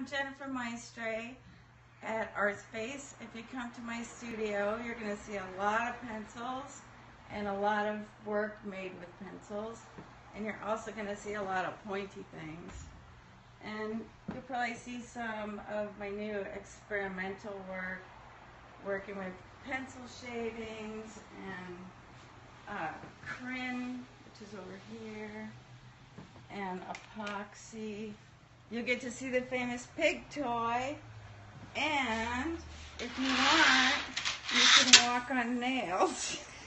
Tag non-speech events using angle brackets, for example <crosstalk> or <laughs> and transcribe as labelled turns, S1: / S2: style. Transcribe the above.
S1: I'm Jennifer Maestre at Artspace. If you come to my studio, you're going to see a lot of pencils and a lot of work made with pencils. And you're also going to see a lot of pointy things. And you'll probably see some of my new experimental work, working with pencil shavings and uh, crin, which is over here, and epoxy. You'll get to see the famous pig toy. And if you want, you can walk on nails. <laughs>